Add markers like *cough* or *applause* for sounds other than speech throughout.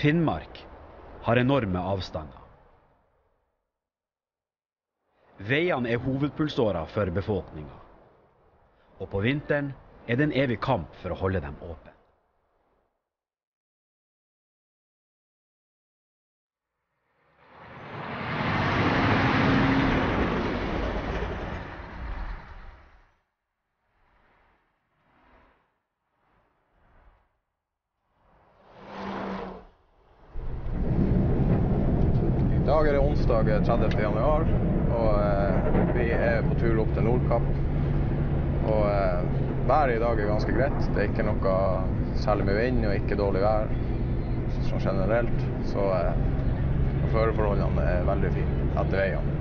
Finnmark har enorme avstander. Veiene er hovedpulsåra for befolkninga. Og på vinteren er det en evig kamp for å holde dem åpne. 30. januar, Og eh, vi er på tur opp til Nordkapp. Og eh, været i dag er ganske greit. Det er ikke noe særlig med vind og ikke dårlig vær sånn generelt. Så eh, føreforholdene er veldig fine etter veiene.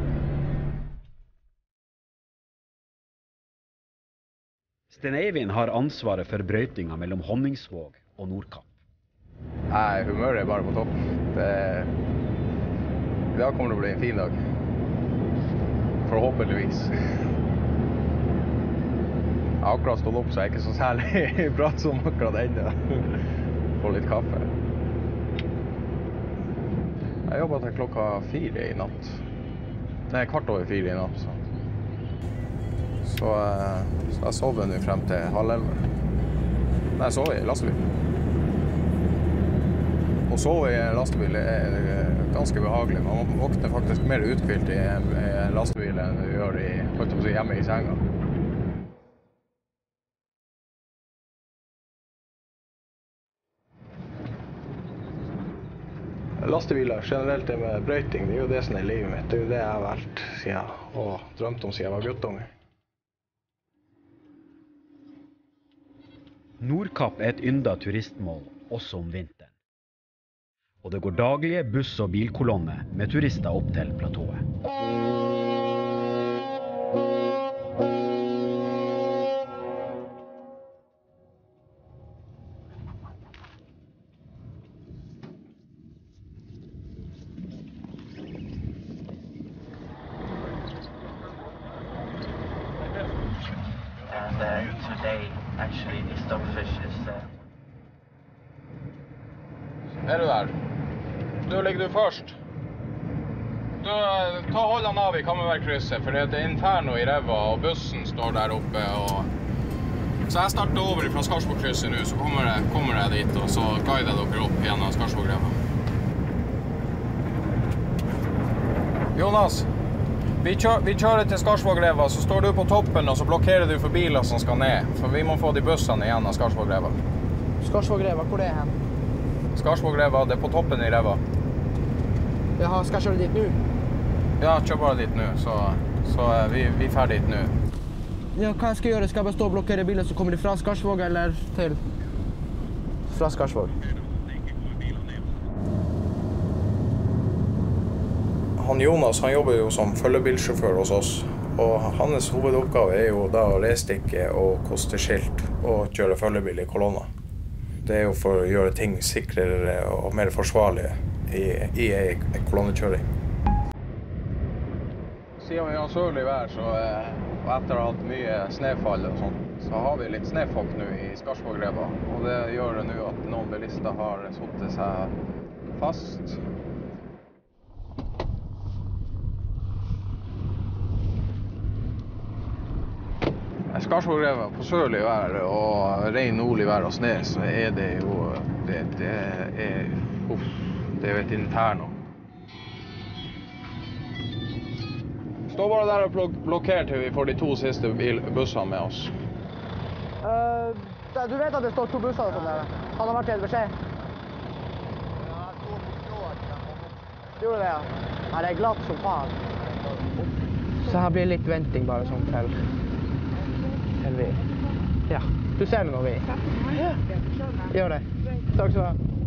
Sten Eivind har ansvaret for brøytinga mellom Honningsvåg og Nordkapp. Nei, humøret er bare på topp. Det i dag kommer det å bli en fin dag. Forhåpentligvis. Jeg har akkurat stått opp, så jeg er ikke så særlig *laughs* pratsom akkurat ennå. Få litt kaffe. Jeg jobba til klokka fire i natt. Nei, kvart over fire i natt. Så, så, eh, så jeg sov nå frem til halv elleve. Nei, jeg sov i lastebil. Å sove i lastebil er ganske behagelig. Man våkner faktisk mer uthvilt i en lastebil enn du gjør i, holdt å si, hjemme i senga. Lastebiler generelt det med brøyting, det er jo det som er livet mitt. Det er jo det jeg har valgt siden, og drømt om siden jeg var guttunge. Nordkapp er et ynda turistmål også om vinteren. Og det går daglige buss- og bilkolonner med turister opp til platået. Kammerbergkrysset, for det er et inferno i ræva, og bussen står der oppe. og... Så jeg starter over fra Skarsvågkrysset nå, så kommer jeg, kommer jeg dit, og så guider jeg dere opp gjennom Skarsvågrevet. Jonas, vi, kjø vi kjører til Skarsvågreva, så står du på toppen, og så blokkerer du for biler som skal ned. For vi må få de bussene igjen av Skarsvågreva. Skarsvågreva, hvor det er hen? Skarsvågreva, det er på toppen i reva. Jaha, skal jeg kjøre dit nå? Ja, kjør bare dit nå, så, så er vi, vi er ferdig dit nå. Ja, hva jeg skal gjøre? Skal jeg bare stå og blokkere biler, så kommer de fra Skarsvåg eller til? Fra Skarsvåg. Han Jonas han jobber jo som følgebilsjåfør hos oss. Og hans hovedoppgave er jo da å restikke og koste skilt og kjøre følgebil i kolonner. Det er jo for å gjøre ting sikrere og mer forsvarlige i, i ei kolonnekjøring. Siden vi har sørlig vær, så, eh, og etter å ha hatt mye snøfall og sånt, så har vi litt snøfokk nå i Skarsvågrevet. Og det gjør det nå at noen bilister har satt seg fast. Skarsvågrevet på sørlig vær og ren nordlig vær og snø, så er det jo Det, det er Uff. Det er jo et inferno. Stå bare der og blok til vi får de to siste bussene med oss. du vet at det står to busser sånn der? Han har vært gitt beskjed? Gjorde det, ja? Det er glatt som faen. Så her blir litt venting bare sånn til til vi Ja. Du ser det når vi Ja. Gjør det. Takk skal du ha.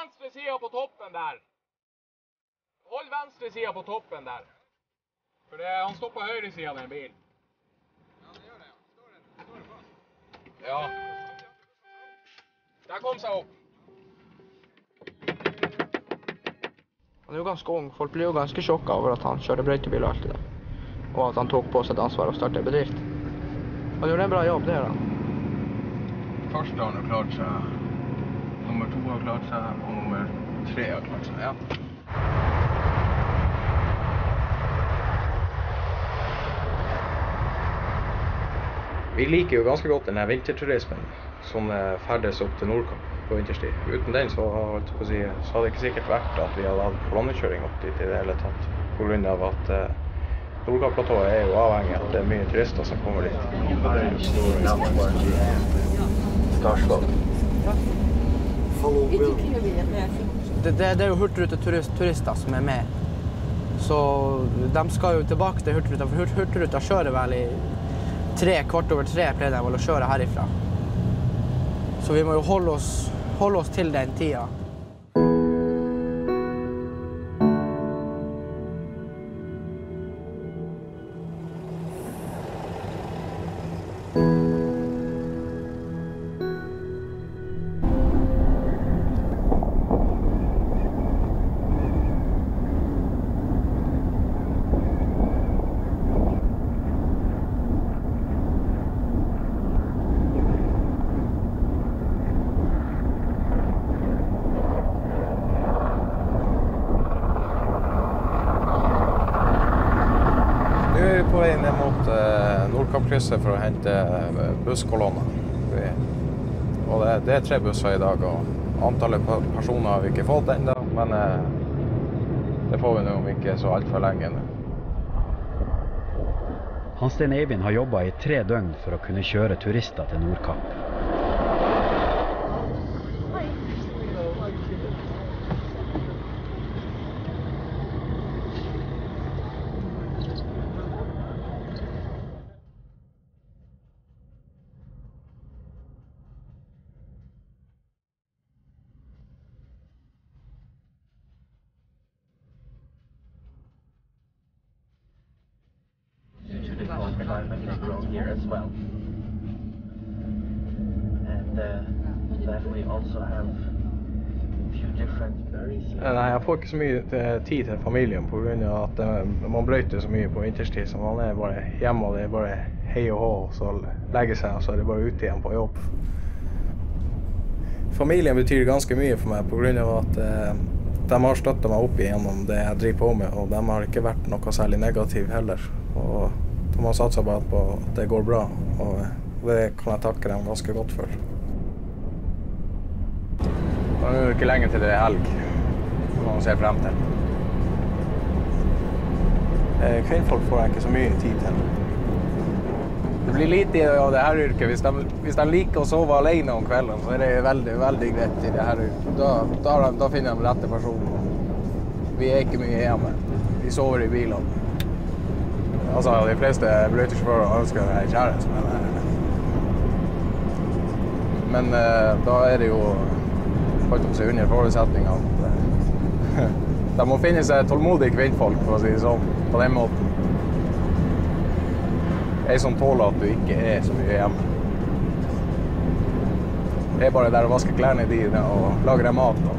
Venstre sida på toppen der. Hold venstre sida på toppen der. For det, han står på høyre sida av den bilen. Ja. det gjør det ja. Står det fast? Ja. Der kom seg opp. Han er jo ganske ung. Folk blir jo ganske sjokka over at han kjører brøytebil og alt det der. Og at han tok på seg et ansvar og startet bedrift. Han gjorde en bra jobb, det gjør han. Første har han jo klart seg. Nummer to har klart seg, og nummer tre har klart seg. ja. Vi liker jo ganske godt denne vinterturismen som eh, ferdes opp til Nordkapp på vinterstid. Uten den så, på å si, så hadde det ikke sikkert vært at vi hadde hatt kolonnekjøring opp dit i det hele tatt. Pga. at eh, Nordkapp-platået er jo avhengig av at det er mye turister som kommer dit. Starskog. Det, det, det er jo hurtigruteturister som er med. Så de skal jo tilbake til Hurtigruta, for Hurt- Hurtigruta kjører vel i tre, kvart over tre pleier de vel å kjøre herifra. Så vi må jo holde oss, holde oss til den tida. På vei ned mot eh, Nordkappkrysset for å hente eh, busskolonner. Og det, det er tre busser i dag, og antallet pe- personer har vi ikke fått ennå, men eh, det får vi nå om ikke så altfor lenge. Hans Stein Eivind har jobba i tre døgn for å kunne kjøre turister til Nordkapp. Due to the cold climate, they grow here as well. And uh, then we also have a few different berries here. Eh, Nei, jeg får ikke så mye tid til familien pga. at eh, man brøyter så mye på vinterstid. Så man er bare hjemme, og det er bare hei og hå, så legge seg, og så er det bare ute igjen på jobb. Familien betyr ganske mye for meg pga. at eh, de har støtta meg opp igjennom det jeg driver på med, og de har ikke vært noe særlig negativ heller. Og de har satsa bare på at det går bra, og det kan jeg takke dem ganske godt for. Nå er det ikke lenge til det er helg, som man ser frem til. Eh, Kvinnfolk får jeg ikke så mye tid til. Det blir lite av det her yrket. Hvis de, liker å sove alene om kvelden, så er det veldig, veldig greit i det her yrket. Da, finner de rette personen. Vi er ikke mye hjemme. Vi sover i bilene. Altså, de fleste brøytesjåfører ønsker en kjæreste, men eh, Men eh, da er det jo holdt på å si under forutsetning at *laughs* de må finne seg tålmodige kvinnfolk, for å si det sånn, på den måten. Ei som tåler at du ikke er så mye hjemme. Det er bare der å vaske klærne dine og lage deg mat. Og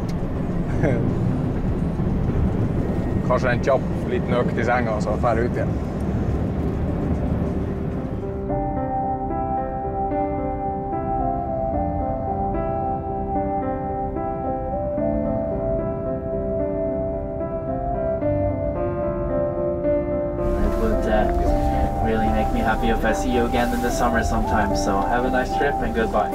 *laughs* Kanskje en kjapp liten økt i senga, så jeg ut igjen. If I see you again in the summer sometime. So have a nice trip and goodbye.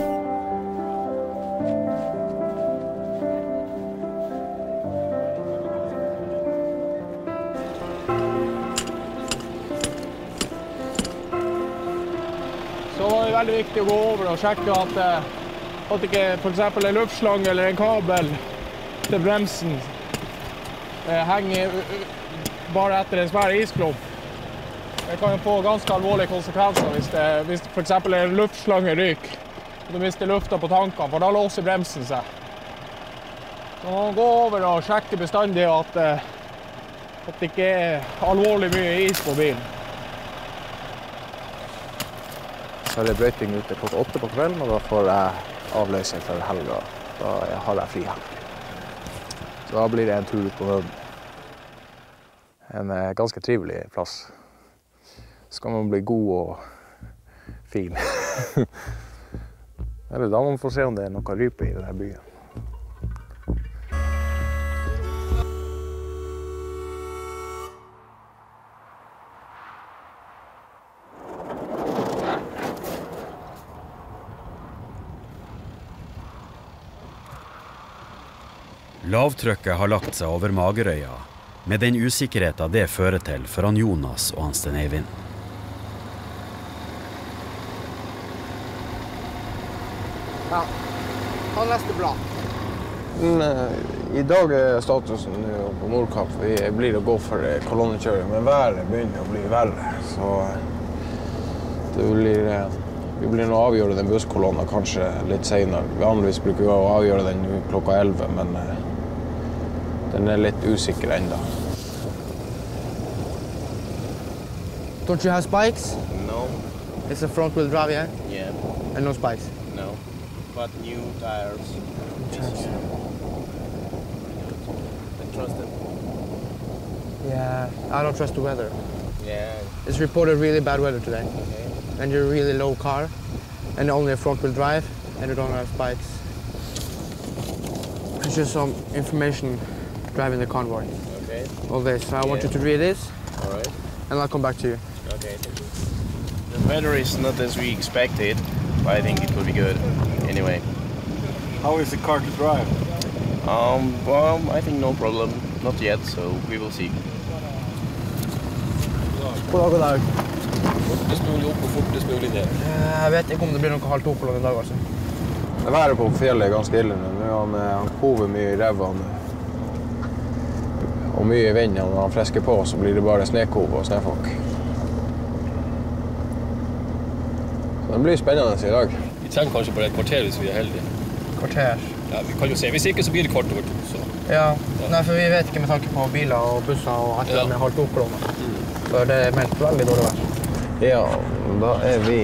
Det veldig viktig å gå over og sjekke at, eh, at ikke f.eks. en luftslange eller en kabel til bremsen eh, henger ø- bare etter en svær isklump. Det kan få ganske alvorlige konsekvenser hvis, det, hvis f.eks. en luftslange ryker og du mister lufta på tankene, for da låser bremsen seg. Så man gå over og sjekke bestandig at, eh, at det ikke er alvorlig mye is på bilen. Så er det brøyting ute klokka åtte på kvelden, og da får jeg avløsning for helga. Da har jeg fri helg. Da blir det en tur ut på Møden. en eh, ganske trivelig plass. Skal man bli god og fin. *laughs* Eller da må man få se om det er noe rype i denne byen. Lavtrykket har lagt seg over Magerøya, med den usikkerheten det fører til for han Jonas og han Sten Eivind. Ja. Ta neste plan? Eh, I dag er statusen på Nordkapp vi blir å gå for eh, kolonnekjøring, men været begynner å bli verre. Så eh, det blir, vi blir nå avgjøre den busskolonna kanskje litt senere. Vanligvis bruker vi å avgjøre den klokka 11, men den er litt usikker ennå. Don't you have spikes? No, It's a front wheel drive, yeah? yeah, And no spikes. New tires. I trust them. Yeah. I don't trust the weather. Yeah, It's reported really bad weather today. okay. And you're a really low car. And only a front wheel drive. And you don't have spikes. It's just some information driving the convoy. Okay, All this. I want you to read this all right. and I'll come back to you. Okay, thank you. The weather is not as we expected, but I think it will be good anyway. How is the car to drive? Um, well, I think no problem. Not yet, so we will see. God dag, god dag. Fortest mulig opp og fortest mulig ned. Eh, Jeg vet ikke om det blir noe halv to på i dag, altså. Det været på fjellet er ganske ille nå. Han, han kover mye i ræva. Og mye i vinden. Når han flesker på, så blir det bare snøkov og snøfokk. Så det blir spennende i dag. Vi trenger kanskje bare et kvarter hvis vi er heldige. Kvarter. Ja, vi kan jo se. Hvis ikke, så blir det kvart over to. Så. Ja, Nei, for vi vet ikke med tanke på biler og busser og etter det Ja. med halv to-kolonne. For det er meldt veldig dårlig vær. Ja, da er vi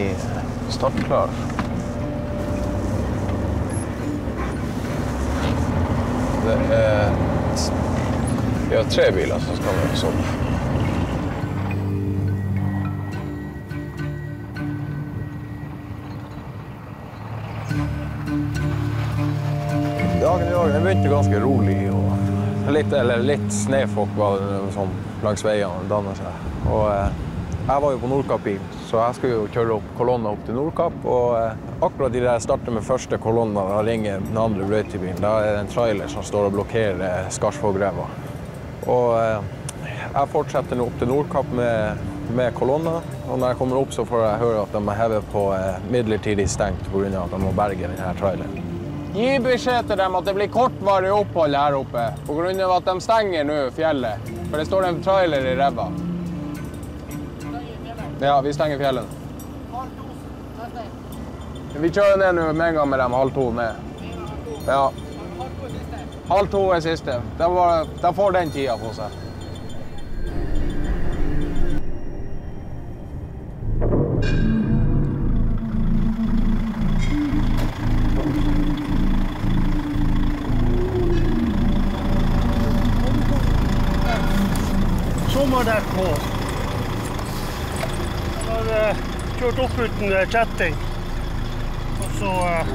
startklare. Det er Vi har tre biler som skal være sånn. opp. Begynte ganske rolig. og Litt, eller litt snøfokk det sånn, langs veiene danner seg. Og eh, jeg var jo på Nordkapp-bil, så jeg skulle jo kjøre opp kolonna opp til Nordkapp. Og eh, akkurat idet jeg starter med første kolonna, da ringer den andre brøytebilen. Da er det en trailer som står og blokkerer Skarsvågreva. Og eh, jeg fortsetter nå opp til Nordkapp med, med kolonna. Og når jeg kommer opp, så får jeg høre at de må hevet på eh, midlertidig stengt pga. at de må berge denne traileren. Gi beskjed til dem at det blir kortvarig opphold her oppe pga. at de stenger nå fjellet. For det står en trailer i ræva. Ja, vi stenger fjellet. Vi kjører ned nå med en gang med dem halv to ned. Ja. Halv to er siste. Var, får den tida på seg. Sommerdekk på. Jeg har eh, kjørt opp uten eh, kjetting. Og så eh,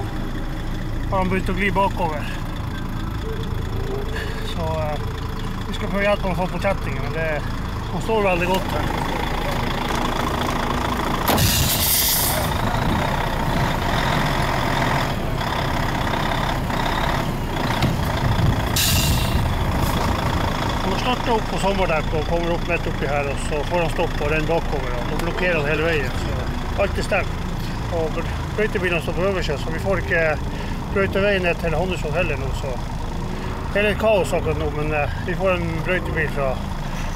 har han begynt å gli bakover. Så vi skal prøve å hjelpe ham å få på kjettingen, men det, står veldig godt her. Har opp på sommerdekk og kommer opp midt oppi her, og så får han stopp og renner bakover. og Nå blokkerer han hele veien, så alt er stengt. Og brøytebilene står på øverste, så vi får ikke brøyte veien ned til Honnesvoll heller nå. så Det er litt kaos akkurat nå, men eh, vi får en brøytebil fra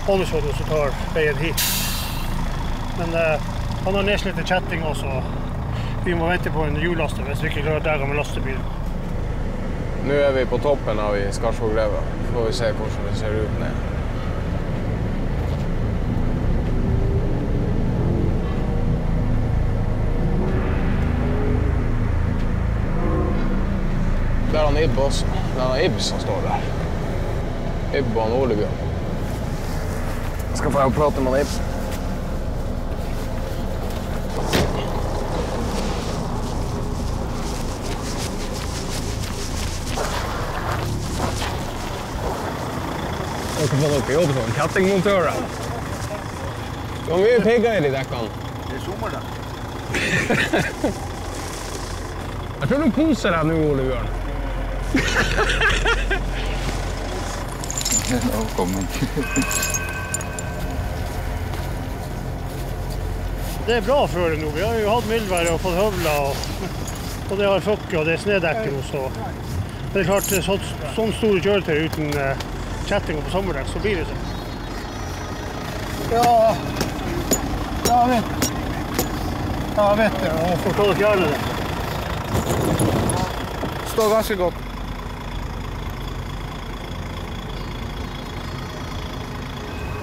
Honnesvoll som tar veien hit. Men eh, han har nedslitte kjetting også. Vi må vente på en hjullaster hvis vi ikke klarer å dra med lastebilen. Nå er vi på toppen av i Skarsvågrevet. Får vi se hvordan det ser ut ned. Der er han Ibb også. Det er han Ibb som står der. Ibb og han Ole Bjørn. Skal få prate med Ib. Dere få dere jobb som kjettingmontører. Du har mye pigger i de dekkene. Det er sommerdekk. *laughs* Jeg tror du koser deg nå, Ole Bjørn. *laughs* *laughs* Det er bra før nå. Vi har jo hatt mildvær og fått høvler, og, og det har føkket og det er snedekker også. det er klart, så, sånn store kjøretøy uten uh, kjettinger på sommerdekk, så blir det sånn. Ja, ja, jeg vet. Ja, jeg vet det. Og får ta og det. Står ganske godt.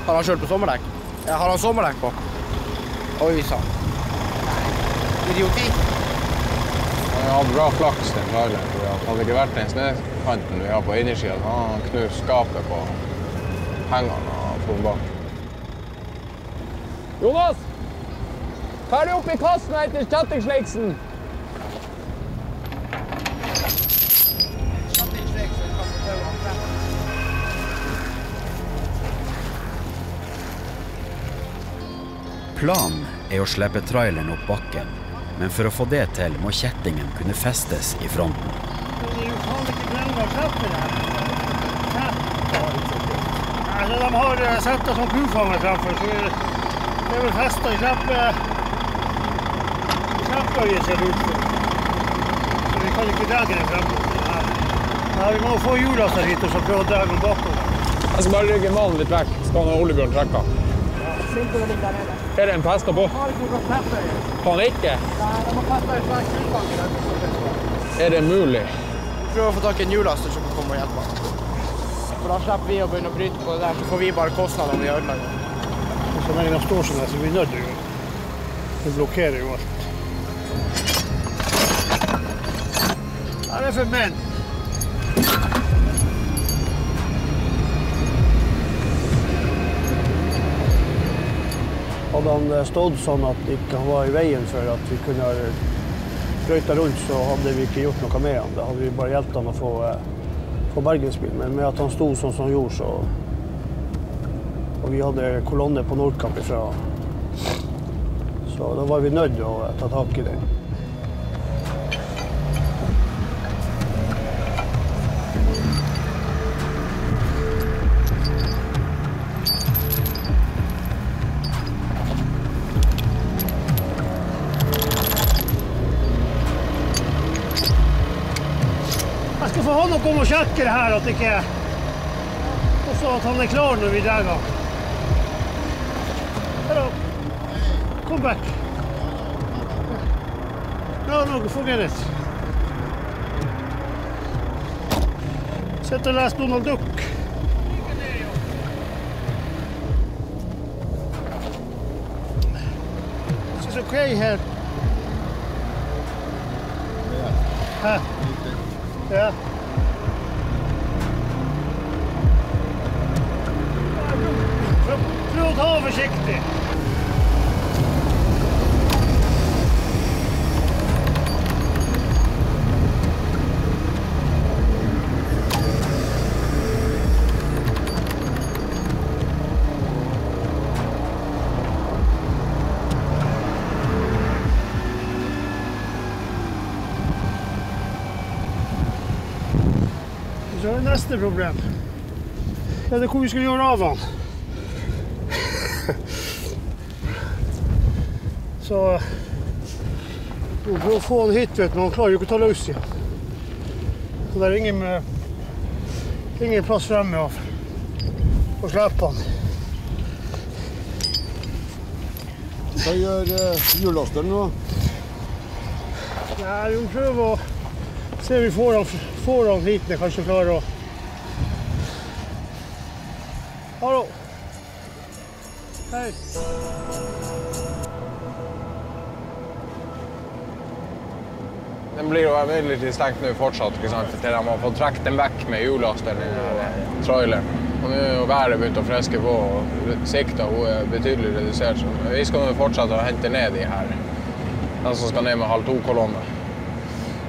Har han kjørt på sommerdekk? Ja, har han sommerdekk på? Oi sann. Idioti. Han har hatt bra flaks, den traileren. Hadde det ikke vært en den snøkanten vi har på innersida, så han knust skapet på hengeren og for bak. Jonas! Ferdig opp i kassen etter kjettingsleiksen! Planen er å slippe traileren opp bakken, men for å få det til må kjettingen kunne festes i fronten. Altså, de har sett satt det som kufanger fremfor, så det er vel festet i i trappeøyet ser det ut som. Så vi kan ikke dra den fremover. Nei, vi må få hjullaster hit og så prøve å dra den bakover. Jeg skal bare rygge mannen litt vekk, så kan oljebjørn trekke. Er det en pester på? Faen ikke? Er det mulig? Prøv å få tak i en hjullaster som kan komme og hjelpe. For da slipper vi å begynne å bryte på det der, så får vi bare kostnadene vi ødelegger. Så lenge de står sånn her, så blir vi nødt til å gjøre det. Blokkerer jo alt. Det er for menn. Hadde han eh, stått sånn at han ikke var i veien for at vi kunne brøyta rundt, så hadde vi ikke gjort noe med han. Da hadde vi bare hjulpet han å få, eh, få bergensbil. Men med at han sto sånn som han gjorde, så Og vi hadde kolonne på Nordkapp ifra. Så da var vi nødt til å eh, ta tak i den. Skal få ha noe om å sjekke det her, at det ikke Også at han er klar når vi drar av. Hello. Come back. No, no, forget it. Sitter og leser Donald Duck. Is okay here. Yeah. Ja. Prøv, ta forsiktig. Så er det neste problem. Det er det hvor vi skal gjøre av han. Så vi prøver å få han hit, vet du, men han klarer jo ikke å ta løs igjen. Så det er ingen, eh, ingen plass fremme å, å slippe han. Hva gjør hjullasteren nå? Nei, vi må prøve å se om vi får han, får han hit, ned, kanskje klarer å Hallo. Hei. Blir jo imidlertid stengt nå fortsatt, ikke sant? til de har fått trukket den vekk med hjullasteren, den her traileren. Og nå er været begynt å friske på, og sikta er betydelig redusert. Så vi skal nå fortsette å hente ned de her. Den som skal ned med halv to-kolonne.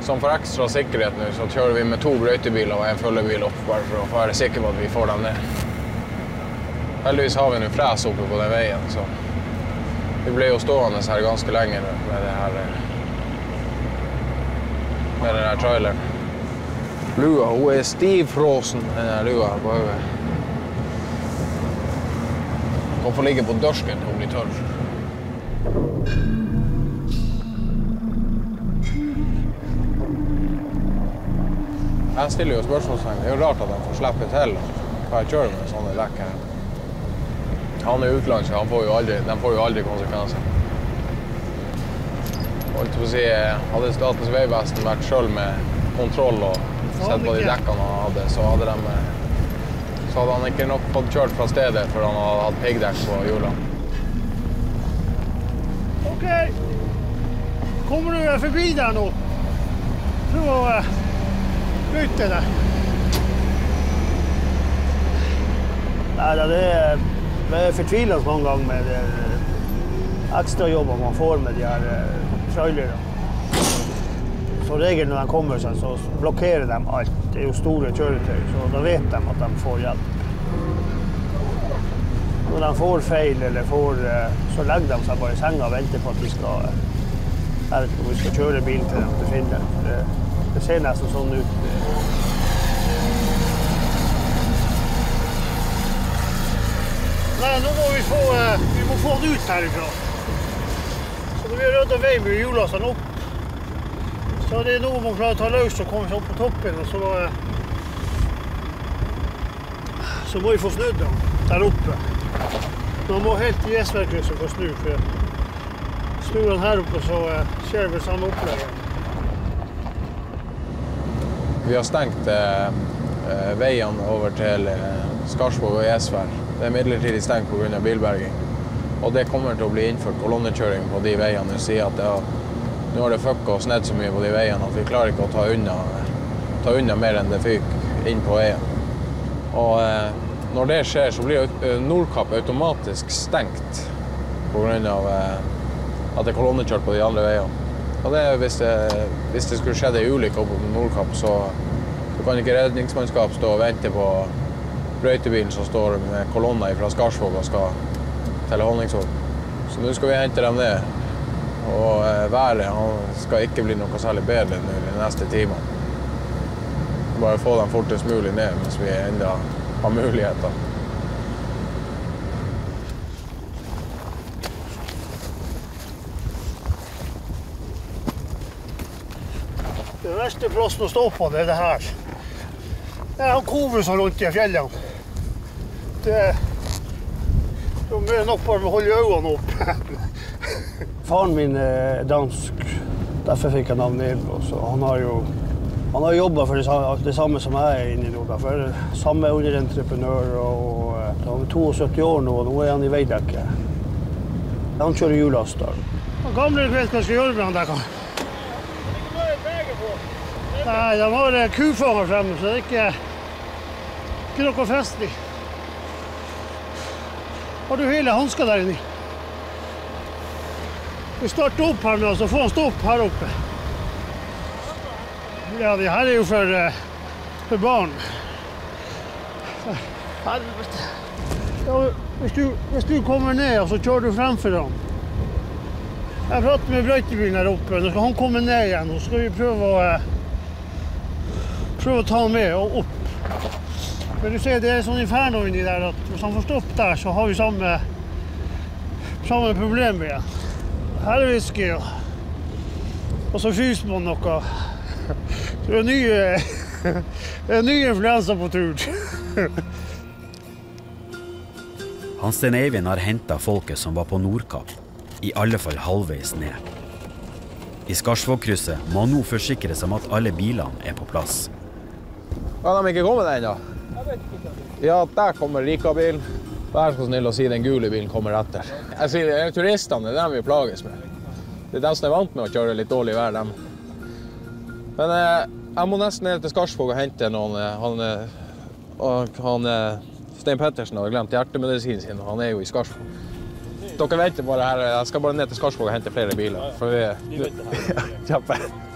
Som for ekstra sikkerhet nå, så kjører vi med to brøytebiler og en følgebil opp, bare for å være sikker på at vi får dem ned. Heldigvis har vi nå fres oppe på den veien, så vi ble jo stående her ganske lenge med det her med den der traileren. Lua hun er stivfrosen, den der lua her på hodet. Kan få ligge på dørsken til hun blir tørr. Jeg stiller jo spørsmålstegn. Det er jo rart at de får slippe til hva jeg kjører med sånne dekk her. Han er utenlandsk, de får jo aldri konsekvenser. Si, Hadde Statens vegvesen vært sjøl med kontroll og sett på de dekkene han hadde, så hadde, de, så hadde han ikke nok fått kjørt fra stedet før han hadde hatt piggdekk på hjulene. OK. Kommer du forbi der nå? Prøv å uh, bytte deg. Nei, det er, det er fortvilende mange ganger med de eh, ekstrajobbene man får med de her uh, trailerne. Som regel når de kommer, seg, så blokkerer de alt. Det er jo store kjøretøy, så da vet de at de får hjelp. Når de får feil, eller får, eh, så legger de seg bare i senga og venter på at vi skal, vi skal kjøre bilen til dem til. Det, det ser nesten sånn ut. Nei, nå må vi få, eh, vi må få den ut herifra. Vi har rydda vei med hjullastene opp, så det er nå man klarer å ta løs og komme seg opp på toppen. Og så, eh, så må vi få snudd den der oppe. Man må helt til Gjesværkrysset for å snu. For snur den her oppe, så eh, skjer det samme opplegget. Vi har stengt eh, eh, veiene over til Skarsvåg og Gjesvær. Det er midlertidig stengt pga. bilberging. Og det kommer til å bli innført kolonnekjøring på de veiene. Du sier at det nå har det fucka oss ned så mye på de veiene at vi klarer ikke å ta unna, ta unna mer enn det fyker inn på veien. Og eh, når det skjer, så blir Nordkapp automatisk stengt pga. Eh, at det er kolonnekjørt på de andre veiene. Og det, hvis, det, hvis det skulle skjedd ei ulykke oppe på Nordkapp, så, så kan ikke redningsmannskap stå og vente på brøytebilen som står med kolonner fra Skarsvåg og skal til Honningsvåg. Så nå skal vi hente dem ned. Og eh, været han skal ikke bli noe særlig bedre nå de neste timene. Bare få dem fortest mulig ned mens vi ennå har muligheter. Den verste plassen å stå på, det er det her. Det er han Kovu rundt i fjellene. Det De er nok bare med å holde øynene oppe. *laughs* Faren min er dansk, derfor fikk jeg navnet Ilbros. Han har jo han har jobba for det, samme som jeg er inne i nå. For samme underentreprenør. og eh, Han er 72 år nå, og nå er han i Veidekke. Han kjører hjullaster. Gamle vet hva jeg skal gjøre med han der. Nei, de har kufanger fremme, så det er ikke, ikke noe festlig. Har du hele hanska der inni? Vi starter opp her med, så får han stå opp her oppe. Ja, det her er jo for, eh, for barn. Helvete. Ja, hvis, du, hvis du kommer ned og så kjører du fremfor ham Jeg prater med brøytebilen her oppe. Nå skal han komme ned igjen. Nå Så skal vi prøve å, eh, prøve å ta han med og opp. Men du ser, det er sånn inferno inni der at hvis han får stopp der, så har vi samme, samme problem igjen. Her er whisky, og, og så fyser man noe. Så det er nye, *laughs* ny influensa på tur. *laughs* Han Sten Eivind har henta folket som var på Nordkapp, i alle fall halvveis ned. I Skarsvågkrysset må han nå forsikre seg om at alle bilene er på plass. Ja, de ikke kommet ennå? Ja, der kommer Rika-bilen. Vær så snill å si den gule bilen kommer etter. Jeg sier det er turistene, det er dem vi plages med. Det er dem som er vant med å kjøre litt dårlig vær, dem. Men eh, jeg må nesten ned til Skarsvåg og hente noen. eh, Han, eh, han eh, Stein Pettersen hadde glemt hjertemedisinen sin, og han er jo i Skarsvåg. Dere venter bare her. Jeg skal bare ned til Skarsvåg og hente flere biler. For vi, *laughs* ja, Hvis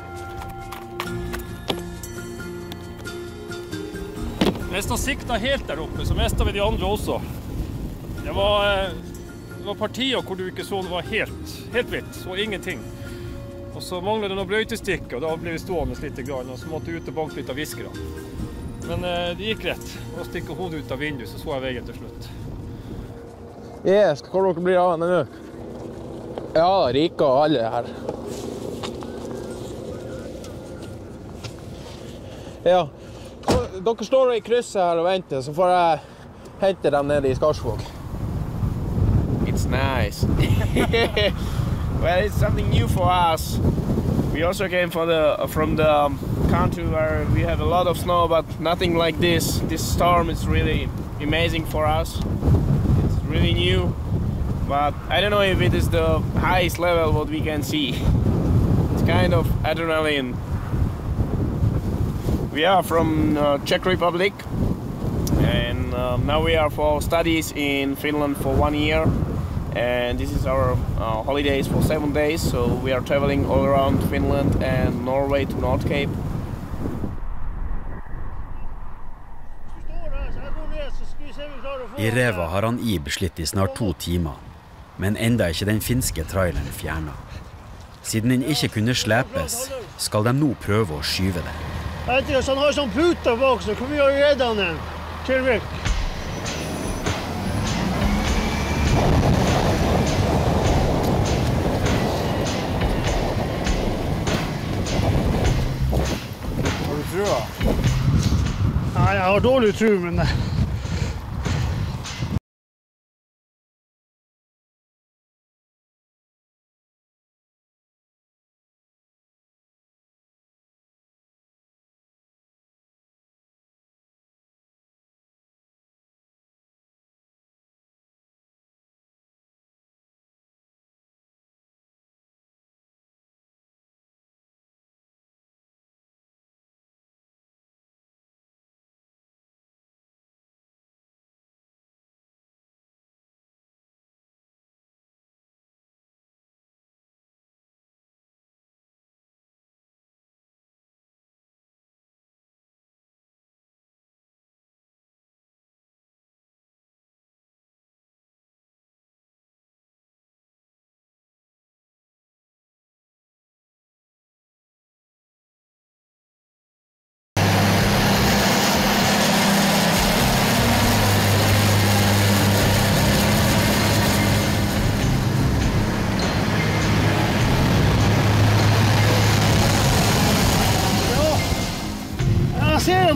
de sikta helt der oppe, så mista vi de andre også. Det var, eh, det var partier hvor du ikke så det var helt, helt hvitt. Så ingenting. Og så manglet det noen brøytestikker, og da ble vi stående litt. Og så måtte vi ut og banke litt av viskere. Men eh, det gikk rett. Å stikke hodet ut av vinduet, så så jeg veien til slutt. Yes, hvor dere blir av nå? Ja, Rika og alle her. Ja. Dere står i krysset her og venter, så får jeg hente dem nede i Skarsvåg. It's nice. *laughs* well, it's something new for us. We also came the, from the um, country where we have a lot of snow, but nothing like this. This storm is really amazing for us. It's really new, but I don't know if it is the highest level what we can see. It's kind of adrenaline. We are from uh, Czech Republic, and um, now we are for studies in Finland for one year and this is our uh, holidays for seven days so we are traveling all around finland and norway to north cape I Reva har han Ib slitt i snart to timer, men enda ikke den finske traileren fjerna. Siden den ikke kunne slepes, skal de nå prøve å skyve den. Vet ikke, Han har sånn pute bak, så hvor mye har du redd han den? vekk. Har du trua? Nei, jeg har dårlig tru, men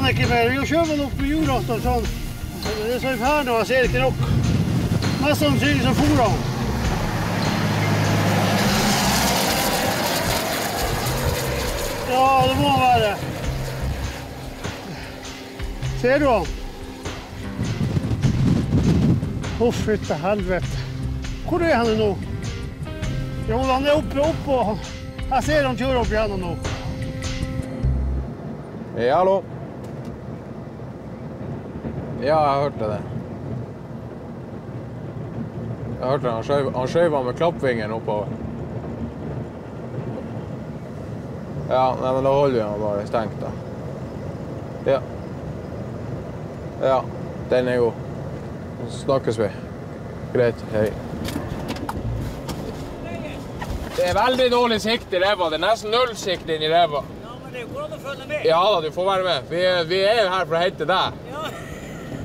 ikke mer. Vi kjører han opp på julaften sånn. Det er så inferno, jeg ser ikke nok. Mest sannsynlig så for han. Ja, det må han være. Ser du han? Å, fytte helvete. Hvor er han nå? Jo, han er oppe, oppe. Jeg ser han kjører opp igjennom nå. Ja, hallo. Ja, jeg hørte det. Jeg hørte det. Han skjøv, han med klappvingen oppover. Ja, nei, men da holder vi han bare stengt, da. Ja. Ja, den er god. Så snakkes vi. Greit. Hei. Det er veldig dårlig sikt i ræva. Det er nesten null sikt inni ræva. Ja da, du får være med. Vi, vi er her for å hente deg.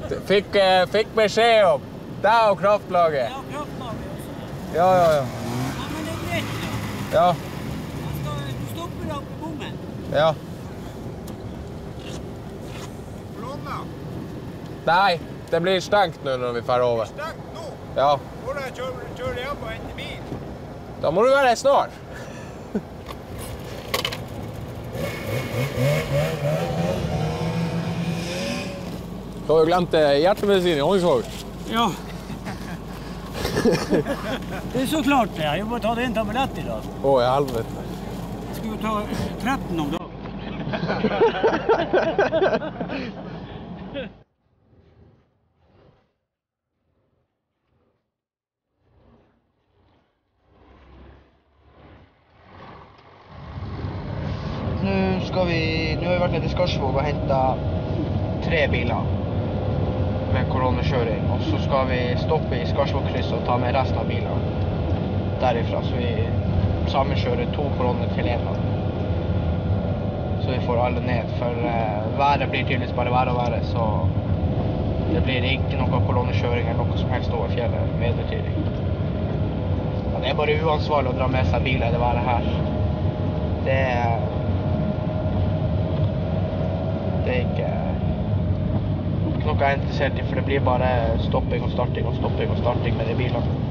Fikk, eh, fikk beskjed om deg og kraftlaget. Ja, ja, ja. Ja. Ja. Nei, det blir stengt nå når vi drar over. Stengt nå? Ja. Hvor kjører, kjører hjem og henter bil? Da må du være her Så har jo glemt eh, hjertemedisin i Honningsvåg. Ja. det er så klart, det. Jeg må ta det en tablett i dag. Å, i helvete. Jeg skulle ta eh, 13 om dagen. Nå, nå har vi vært nede i Skarsvåg og henta tre biler med koronakjøring. Og så skal vi stoppe i Skarsvågkrysset og ta med resten av bilene derifra. Så vi sammenkjører to kolonner til én. Så vi får alle ned. For uh, været blir tydeligvis bare vær og være, så det blir ikke noe kolonnekjøring eller noe som helst over fjellet midlertidig. Det er bare uansvarlig å dra med seg biler i det været her. Det er Det er ikke noe jeg er interessert i, for det blir bare stopping og starting og stopping og starting med de bilene.